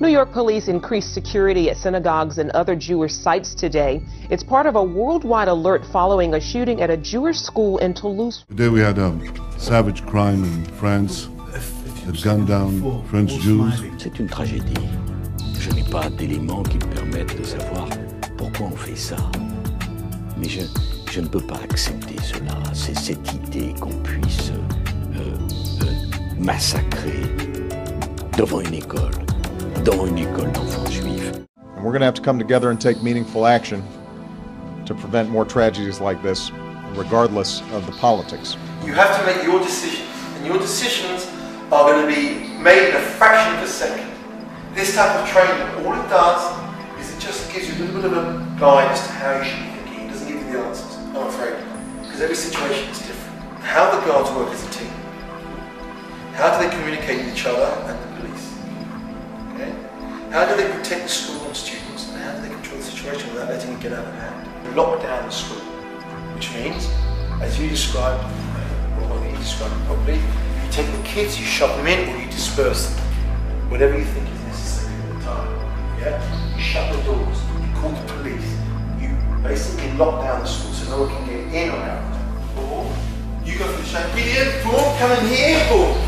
York police increased security at synagogues and other Jewish sites today. It's part of a worldwide alert following a shooting at a Jewish school in Toulouse. Today we had a savage crime in France that gunned down French Jews. C'est une tragédie. Je n'ai pas d'éléments qui me permettent de savoir pourquoi on fait ça. Mais je, je ne peux pas accepter cela. C'est cette idée qu'on puisse euh, euh, massacrer devant une école, And we're going to have to come together and take meaningful action to prevent more tragedies like this, regardless of the politics. You have to make your decisions, and your decisions are going to be made in a fraction of a second. This type of training, all it does is it just gives you a little bit of a guide as to how you should be thinking. It doesn't give you the answers, I'm afraid, because every situation is different. How the guards work as a team. How do they communicate with each other and the police? How do they protect the school and students? And how do they control the situation without letting it get out of hand? Lock down the school, which means, as you described, or you described properly, you take the kids, you shove them in, or you disperse them. Whatever you think is necessary at the time. Yeah? You shut the doors, you call the police, you basically lock down the school so no one can get in or out. Or you go for the boom, come in here, boom.